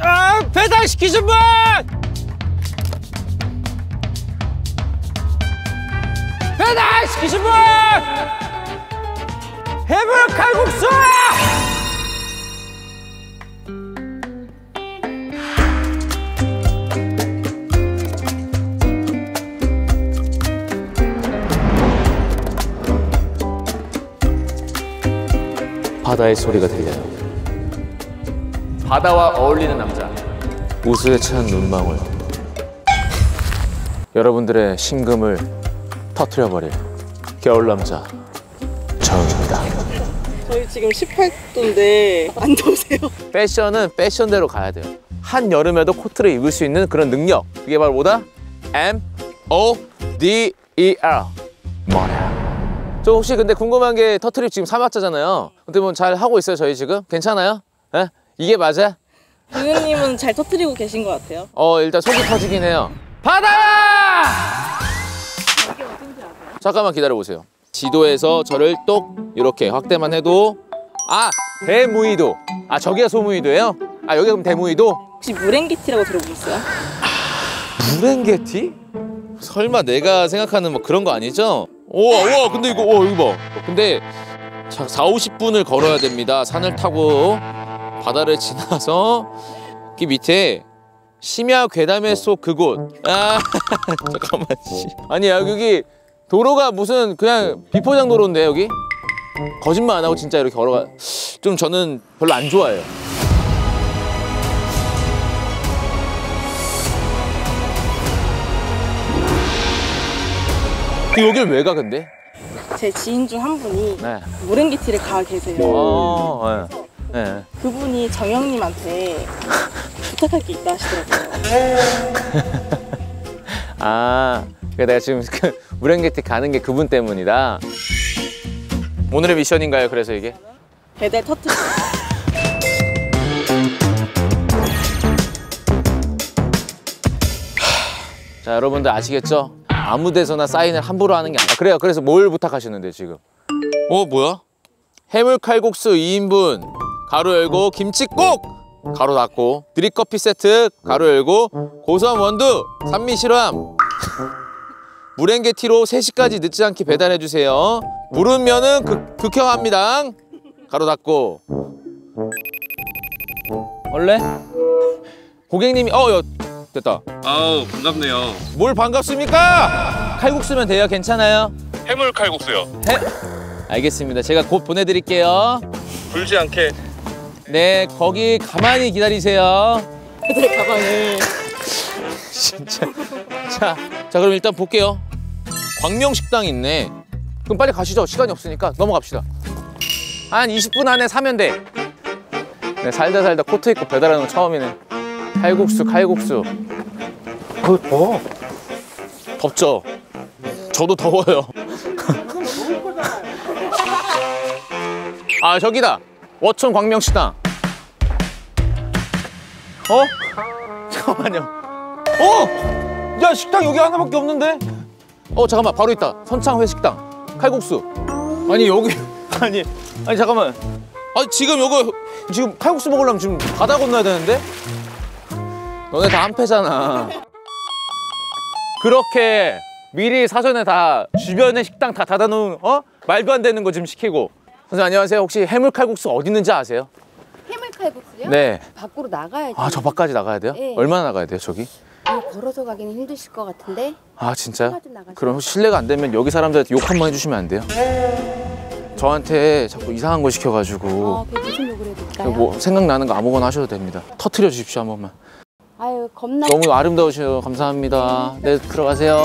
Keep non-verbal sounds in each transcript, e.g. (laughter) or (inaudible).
아, 배달시키신 분! 배달시키신 분! 해물 칼국수! 바다의 소리가 들려요. 바다와 어울리는 남자. 우수에 찬 눈망울. 여러분들의 심금을 터트려버릴 겨울 남자 정입니다. 저희 지금 18도인데 안 더우세요? 패션은 패션대로 가야 돼요. 한 여름에도 코트를 입을 수 있는 그런 능력. 그게 바로 뭐다? M O D E R. 뭐야? 저 혹시 근데 궁금한 게 터트립 지금 3화차잖아요. 근데 뭐 잘 하고 있어요 저희 지금? 괜찮아요? 예? 이게 맞아? 도현님은 잘 터뜨리고 계신 것 같아요. 어 일단 속이 터지긴 해요. 바다야! 잠깐만 기다려 보세요. 지도에서 저를 똑 이렇게 확대만 해도 아 대무이도 아 저기가 소무이도예요? 아 여기가 그럼 대무이도? 혹시 물행기티라고 들어보셨어요? 무랭게티? 설마 내가 생각하는 뭐 그런 거 아니죠? 우와 우와 근데 이거 와 이거 봐 근데 자, 4, 50분을 걸어야 됩니다 산을 타고 바다를 지나서 그 밑에 심야 괴담의 속 그곳 아 (laughs) 잠깐만 씨. 아니 여기 도로가 무슨 그냥 비포장 도로인데 여기 거짓말 안 하고 진짜 이렇게 걸어가 좀 저는 별로 안 좋아해요 여길 왜 가 근데? 제 지인 중 한 분이 네. 물행기티를 가 계세요. 어, 네. 네. 그분이 정영님한테 (laughs) 부탁할 게 있다 하시더라고요. 아, 그러니까 내가 지금 그 무랭게티 가는 게 그분 때문이다. 오늘의 미션인가요? 그래서 이게? 배달 터뜨리 자, 여러분들 아시겠죠? 아무 데서나 사인을 함부로 하는 게 아니라 그래요. 그래서 뭘 부탁하시는데 지금? 어, 뭐야? 해물 칼국수 2인분 가로 열고 김치 꼭 가로 닫고 드립커피 세트 가로 열고 고소한 원두 산미 실함 (laughs) 물행게티로 3시까지 늦지 않게 배달해 주세요. 부른 면은 극, 극형합니다. 가로 닫고 원래 고객님이 어, 여, 됐다. 아우 반갑네요. 뭘 반갑습니까? 칼국수면 돼요. 괜찮아요? 해물 칼국수요. 해? 알겠습니다. 제가 곧 보내드릴게요. 불지 않게 네, 거기 가만히 기다리세요. 배달 가방을 진짜. 자, 자 그럼 일단 볼게요. 광명식당 있네. 그럼 빨리 가시죠. 시간이 없으니까 넘어갑시다. 한 20분 안에 사면 돼. 네, 살다 살다 코트 입고 배달하는 건 처음이네. 칼국수, 칼국수. 어, 어. 덥죠? 저도 더워요. (laughs) 아, 저기다. 워천 광명식당. 어? (laughs) 잠깐만요. 어! 야, 식당 여기 하나밖에 없는데? 어, 잠깐만. 바로 있다. 선창 회식당. 칼국수. 아니, 여기. (laughs) 아니, 아니, 잠깐만. 아니, 지금 요거, 지금 칼국수 먹으려면 지금 바다 건너야 되는데? 너네 다 한패잖아. 그렇게 미리 사전에 다 주변에 식당 다 닫아놓은, 어? 말도 안 되는 거 지금 시키고. 선생님, 안녕하세요. 혹시 해물 칼국수 어디 있는지 아세요? 해물 칼국수요? 네. 밖으로 나가야지. 아, 저 밖까지 나가야 돼요? 네. 얼마나 나가야 돼요, 저기? 이거 걸어서 가기는 힘드실 것 같은데. 아 진짜요? 그럼 혹시 실례가 안 되면 여기 사람들한테 욕 한 번 해주시면 안 돼요? 저한테 자꾸 이상한 거 시켜가지고 어, 무슨 욕을 해드릴까요? 뭐 생각나는 거 아무거나 하셔도 됩니다. 터트려 주십시오 한 번만. 아유 겁나. 너무 아름다우셔요. 감사합니다. 네 들어가세요.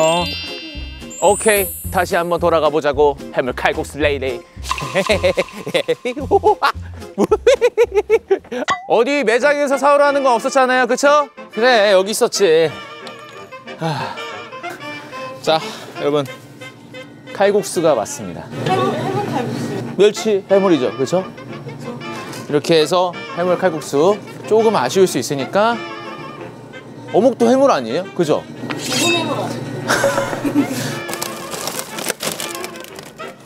오케이 다시 한번 돌아가 보자고 해물 칼국수 레이레이. (laughs) 어디 매장에서 사오라는 건 없었잖아요, 그쵸? 그래 여기 있었지. 아. 자 여러분 칼국수가 왔습니다. 해물 칼국수. 멸치 해물이죠, 그렇죠? 이렇게 해서 해물 칼국수 조금 아쉬울 수 있으니까 어묵도 해물 아니에요, 그죠? 해물 아니에요? (laughs)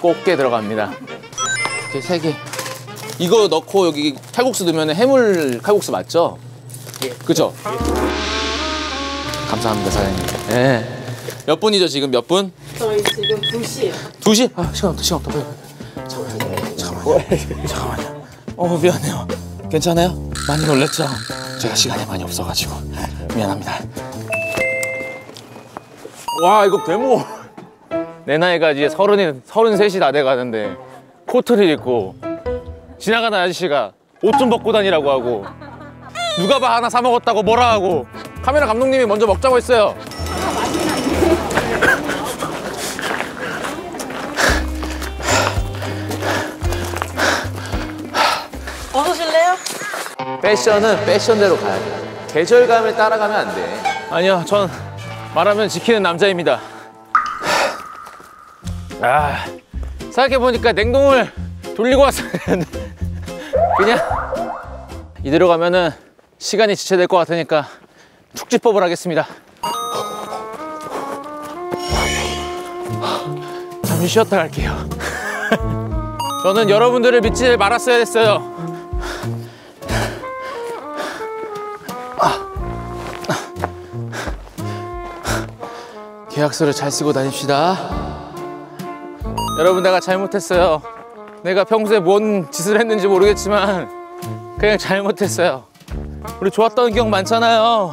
곱게 들어갑니다. 이렇게 세 개. 이거 넣고 여기 칼국수 넣으면 해물 칼국수 맞죠? 그죠? 감사합니다 사장님. 예. 몇 분이죠 지금 몇 분? 저희 지금 2시. 2시? 아 시간 없다 시간 없다 빨리. 잠깐만요 잠깐만요 잠깐만요 어 미안해요 괜찮아요? 많이 놀랬죠? 제가 시간이 많이 없어가지고 미안합니다 와 이거 데모 내 나이가 이제 서른이 서른셋이 다 돼가는데 코트를 입고 지나가는 아저씨가 옷 좀 벗고 다니라고 하고 누가 봐 하나 사 먹었다고 뭐라 하고 카메라 감독님이 먼저 먹자고 했어요 벗으실래요? 패션은 패션대로 가야 돼. 계절감을 따라가면 안 돼. 아니요, 전 말하면 지키는 남자입니다. 아, 생각해보니까 냉동을 돌리고 왔어야. (laughs) 그냥 이대로 가면은 시간이 지체될 것 같으니까 툭지법을 하겠습니다. 잠시 쉬었다 갈게요. (laughs) 저는 여러분들을 믿지 말았어야 했어요. 계약서를 잘 쓰고 다닙시다. 여러분 내가 잘못했어요. 내가 평소에 뭔 짓을 했는지 모르겠지만 그냥 잘못했어요. 우리 좋았던 기억 많잖아요.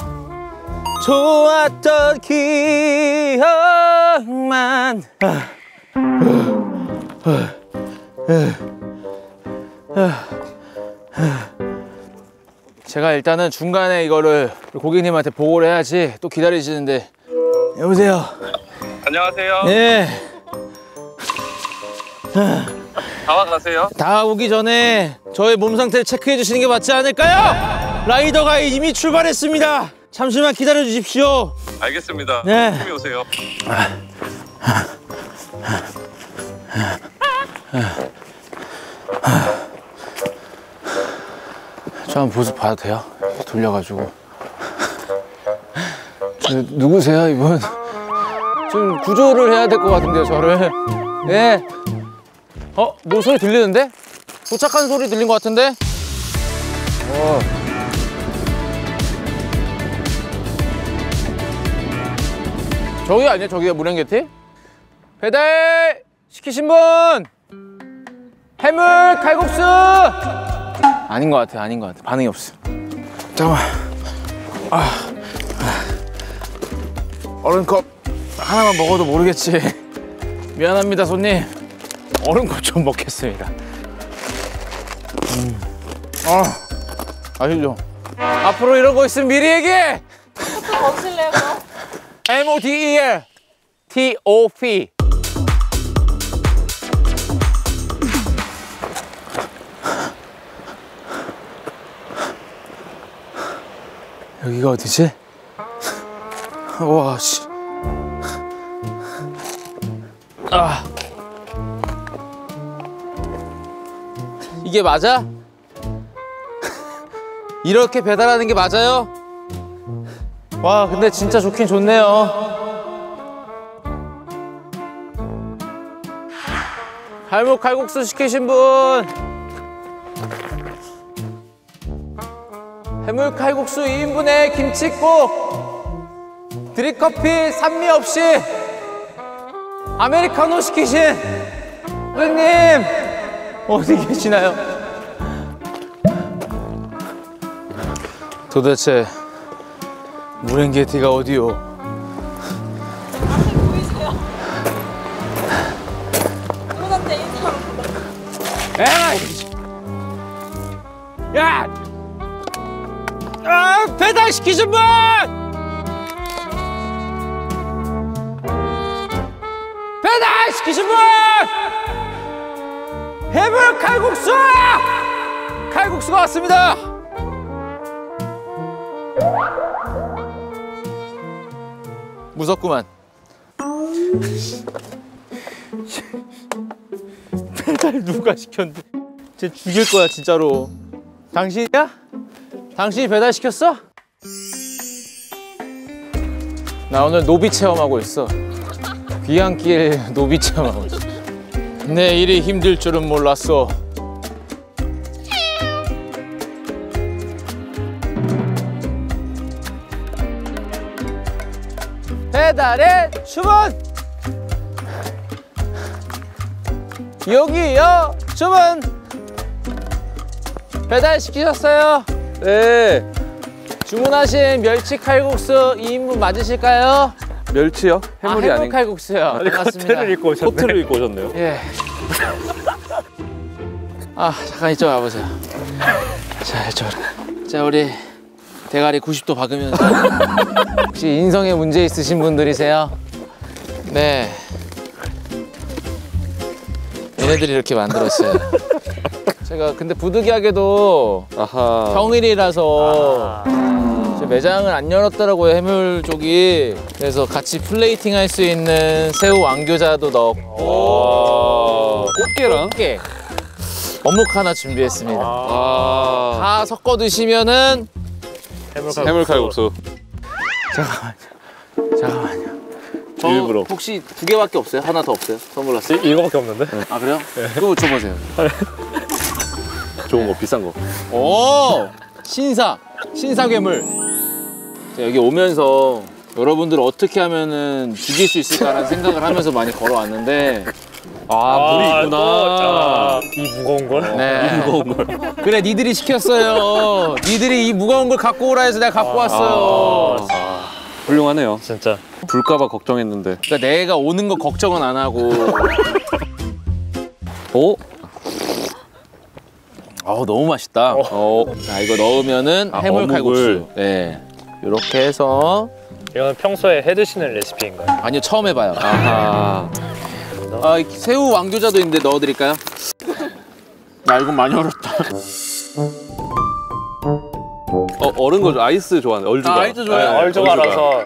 좋았던 기억만. 제가 일단은 중간에 이거를 고객님한테 보고를 해야지 또 기다리시는데 여보세요. 안녕하세요. 예. 다와 가세요. 다 오기 전에 저의 몸 상태를 체크해 주시는 게 맞지 않을까요? 라이더가 이미 출발했습니다. 잠시만 기다려 주십시오. 알겠습니다. 네. 조심히 오세요. 저 한번 모습 봐도 돼요? 돌려가지고. 저, 누구세요, 이분? 좀 구조를 해야 될 것 같은데요, 저를. 예. 어, 뭐 소리 들리는데? 도착한 소리 들린 것 같은데? 어. 저기 아니야, 저기가 무량게티? 배달 시키신 분! 해물 칼국수! 아닌 것 같아, 아닌 것 같아. 반응이 없어. 잠깐만. 아, 아. 얼음컵 하나만 먹어도 모르겠지. (laughs) 미안합니다, 손님. 얼음컵 좀 먹겠습니다. 음. 아, 아시죠? 앞으로 이런 거 있으면 미리 얘기해! 벗으실래요, 그럼? M-O-D-E-L T-O-P 여기가 어디지? 와, 씨. 아. 이게 맞아? (laughs) 이렇게 배달하는 게 맞아요? 와 근데 진짜 좋긴 좋네요 갈목 칼국수 시키신 분 해물 칼국수 2인분에 김치국 드립커피 산미 없이 아메리카노 시키신 고객님 어디 계시나요? 도대체 무랭게티가 어디요? 야! 아, 배달 시키신 분! 배달 시키신 분! 해물 칼국수! 칼국수가 왔습니다. 무섭구만. (laughs) 배달 누가 시켰는데? 쟤 죽일 거야 진짜로. 당신이야? 당신이 배달 시켰어? 나 오늘 노비 체험하고 있어. 귀향길 노비 체험하고 있어. 내 일이 힘들 줄은 몰랐어. 배달의 주문! 여기요, 주문! 배달시키셨어요? 네. 주문하신 멸치 칼국수 2인분 맞으실까요? 멸치요? 해물이 아, 아, 해물 닌 칼국수요 반갑습니다 입고 오셨네. 코트를 입고 오셨네요. 예. 아 잠깐 이쪽 와보세요. 자 이쪽으로. 자 우리 대가리 90도 박으면서 혹시 인성에 문제 있으신 분들이세요? 네. 얘네들이 이렇게 만들었어요. 제가 근데 부득이하게도 아하. 평일이라서 제 매장을 안 열었더라고요 해물 쪽이 그래서 같이 플레이팅 할 수 있는 새우 왕교자도 넣고 꽃게랑. 꽃게 어묵 하나 준비했습니다 아. 다 섞어 드시면은 해물 칼국수. 잠깐만요 저 일부러. 혹시 두 개밖에 없어요? 하나 더 없어요? 선글라스? 이 거밖에 없는데? 아 그래요? 그거 줘보세요 좋은 거, 비싼 거. 오 신사 신사 괴물 여기 오면서 여러분들 어떻게 하면은 죽일 수 있을까라는 생각을 하면서 많이 걸어왔는데 아, 물이 또, 있구나. 자, 이 무거운 걸? 네. 무거운 걸. 그래, 니들이 시켰어요. 니들이 이 무거운 걸 갖고 오라 해서 내가 갖고 왔어요. 훌륭하네요. 진짜. 불까봐 걱정했는데. 그러니까 내가 오는 거 걱정은 안 하고. 오? 어우, 너무 맛있다. 어. 자, 이거 넣으면은 아, 해물. 칼국수. 네. 이렇게 해서 이건 평소에 해 드시는 레시피인가요? 아니요 처음 해봐요. 아하. 아, 이 새우 왕교자도 있는데 넣어드릴까요? (laughs) 나 이건 많이 어렵다. 어, 얼은 거 아이스 좋아하네. 얼죽아. 아, 아이스 좋아해요. 네, 얼죽아라서.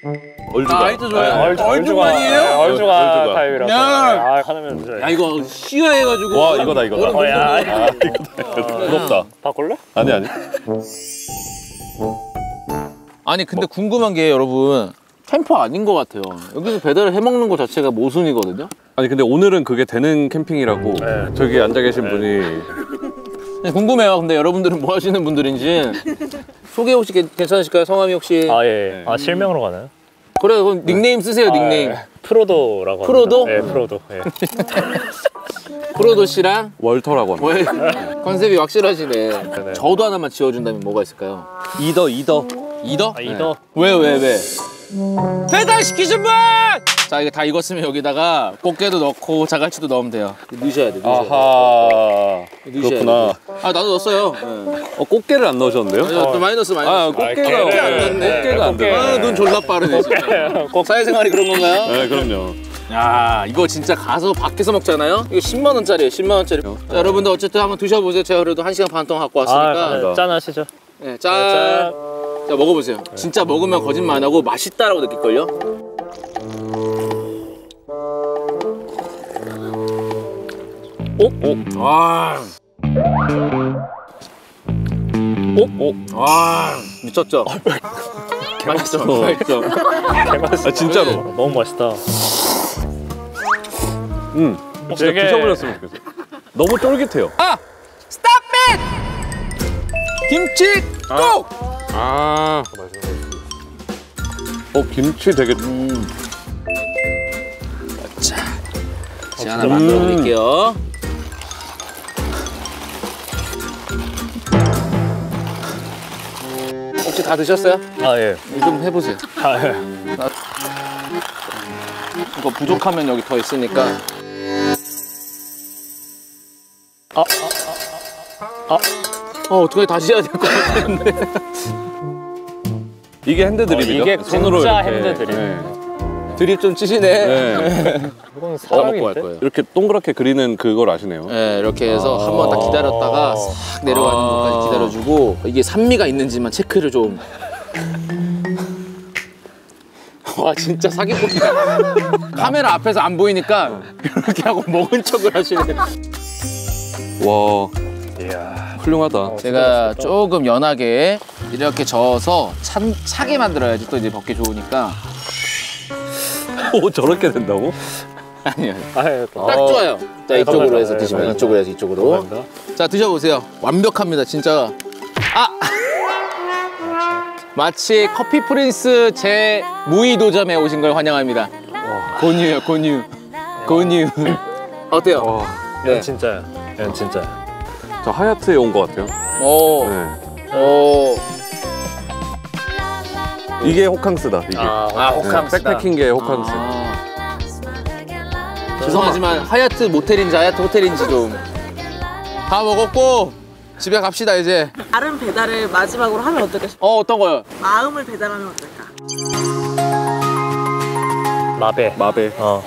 얼죽아. 아, 아이스 좋아해요. 네. 얼, 얼죽아 아니에요? 네, 얼죽아 얼죽아. 타입이라서. 야. 아, 하면 돼. 야 이거 쉬어해가지고. 와, 이거다, 이거다. 어, 야. 아, 이거다. 무겁다. 바꿀래? 아니, 아니. (laughs) 아니 근데 궁금한 게 여러분 캠프 아닌 것 같아요. 여기서 배달을 해 먹는 것 자체가 모순이거든요. 아니, 근데 오늘은 그게 되는 캠핑이라고. 네. 저기 앉아 계신 네. 분이. 네, 궁금해요. 근데 여러분들은 뭐 하시는 분들인지 소개 혹시 괜- 괜찮으실까요? 성함이 혹시? 아, 예. 아, 실명으로 가나요? 그래 그럼 닉네임 쓰세요. 닉네임. 아, 예. 프로도라고 합니다. 프로도? 네, 프로도. 예. (laughs) 프로도 씨랑 월터라고 합니다. 뭐 (laughs) 컨셉이 확실하시네. 네. 저도 하나만 지어준다면 뭐가 있을까요? 이더, 이더. 이더? 아, 이더. 왜 왜 왜? 배달 시키신 분! 자 이거 다 익었으면 여기다가 꽃게도 넣고 자갈치도 넣으면 돼요. 넣으셔야 돼. 넣으셔야 돼. 아하. 넣으셔야 그렇구나. 돼. 아 나도 넣었어요. 네. 어, 꽃게를 안 넣으셨는데요? 아, 또 마이너스 마이너스. 아, 꽃게가. 꽃게 안 넣네. 꽃게가 안. 되네. 아, 눈 졸라 빠르네 진짜. 꼭 사회생활이 그런 건가요? 네, 그럼요. 야 이거 진짜 가서 밖에서 먹잖아요. 이거 10만 원짜리예요. 10만 원짜리. 자, 여러분들 어쨌든 한번 드셔보세요. 제가 그래도 한 시간 반 동안 갖고 왔으니까. 아, 짠 하시죠. 네, 짠. 자 먹어보세요. 진짜 먹으면 거짓말 안 하고 맛있다라고 느낄걸요? 오? 오? 와. 오? 오? 와. 미쳤죠? 맛있죠? 맛있죠? 아, 진짜로. 너무 맛있다. 응. 진짜 되게- 드셔보셨으면 좋겠어요. 너무 쫄깃해요. 아! 스탑핏! 김치 꼭! 아. 어, 김치 되게. 제가 하나 만들어 드릴게요. 혹시 다 드셨어요? 아, 예. 좀 해보세요. 아, 예. 이거 부족하면 여기 더 있으니까. 아, 어, 어떻게 다시 해야 될 것 같은데. (laughs) 이게 핸드드립이죠? 어, 이게 진짜 핸드드립. 네. 드립 좀 치시네. 네. 이건 어, 사랑인데? 거예요. 이렇게 동그랗게 그리는 그걸 아시네요. 네, 이렇게 해서 한번 딱 기다렸다가 싹 내려가는 아. 것까지 기다려주고 이게 산미가 있는지만 체크를 좀. (laughs) 와 진짜 사기꾼이다. (laughs) 카메라 앞에서 안 보이니까 이렇게 하고 먹은 척을 하시네. 와. 훌륭하다. 제가 조금 연하게 이렇게 저어서 찬, 차게 만들어야지 또 이제 먹기 좋으니까. (laughs) 오, 저렇게 된다고? (laughs) 아니요. 아, 예. 딱 좋아요. 자 네, 이쪽으로 감사합니다. 해서 네, 드시면 감사합니다. 이쪽으로 해서 이쪽으로. 감사합니다. 자 드셔보세요. 완벽합니다 진짜. 아 마치 커피 프린스 제 무의도점에 오신 걸 환영합니다. 곤유요, 곤유. 곤유. 어때요? 와, 네. 진짜야. 진짜야. 저 하얏트에 온 것 같아요. 오, 네. 오. 이게 호캉스다. 이게. 아, 아, 네, 호캉스다. 백패킹계의 호캉스. 아. 죄송하지만 하얏트 모텔인지 하얏트 호텔인지 좀. 다 먹었고 집에 갑시다 이제. 다른 배달을 마지막으로 하면 어떨까 싶어. 어 어떤 거요? 마음을 배달하면 어떨까? 마베. 마베. 어.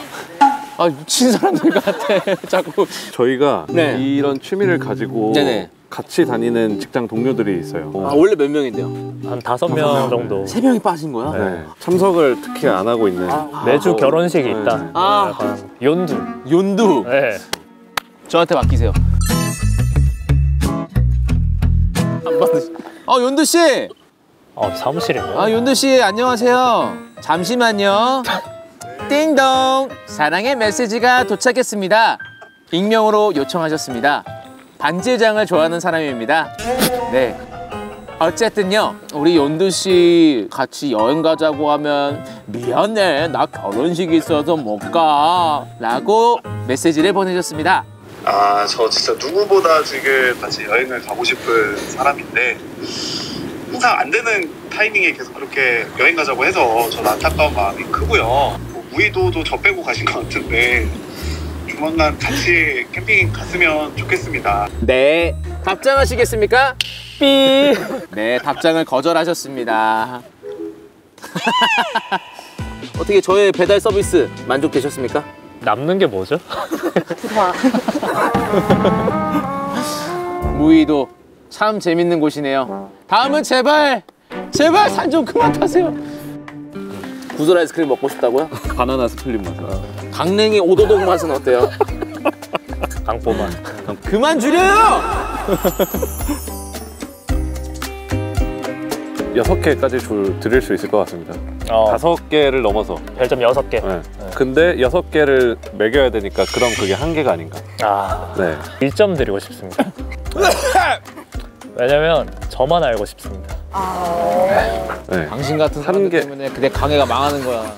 아 미친 사람들 같아. (laughs) 자꾸. 저희가 네. 이런 취미를 가지고 네네. 같이 다니는 직장 동료들이 있어요. 아 원래 몇 명인데요? 한 다섯 명 정도. 세 명이 빠진 거야? 네. 참석을 특히 안 하고 있는. 매주 결혼식이 네. 있다. 아. 약간 연두. 윤두 네. 저한테 맡기세요. 안 받으시. 어 윤두 씨. 어, 사무실이네. 아 윤두 씨 안녕하세요. 잠시만요. 띵동 사랑의 메시지가 도착했습니다. 익명으로 요청하셨습니다. 반지장을 좋아하는 사람입니다. 네. 어쨌든요, 우리 연두 씨 같이 여행 가자고 하면 미안해, 나 결혼식 있어서 못 가. 라고 메시지를 보내줬습니다. 아, 저 진짜 누구보다 지금 같이 여행을 가고 싶은 사람인데 항상 안 되는 타이밍에 계속 그렇게 여행 가자고 해서 저는 안타까운 마음이 크고요. 뭐 무의도도 저 빼고 가신 것 같은데 조만간 같이 캠핑 갔으면 좋겠습니다. 네. 답장하시겠습니까? 삐. 네, 답장을 거절하셨습니다. (laughs) 어떻게 저의 배달 서비스 만족되셨습니까? 남는 게 뭐죠? (laughs) 무의도 참 재밌는 곳이네요. 다음은 제발 제발 산 좀 그만 타세요. 구슬 아이스크림 먹고 싶다고요? (laughs) 바나나 split 맛. 강냉이 오도독 맛은 어때요? (laughs) 강포만. 그만 줄여요! (laughs) 여섯 개까지 줄 드릴 수 있을 것 같습니다. 어, 다섯 개를 넘어서. 별점 여섯 개. 네. 근데 여섯 개를 매겨야 되니까 그럼 그게 한 개가 아닌가. 아, 네. 1점 드리고 싶습니다. 왜냐면 저만 알고 싶습니다. 네. 당신 같은 한 사람들 개. 때문에 내 강해가 망하는 거야.